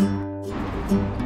えっ?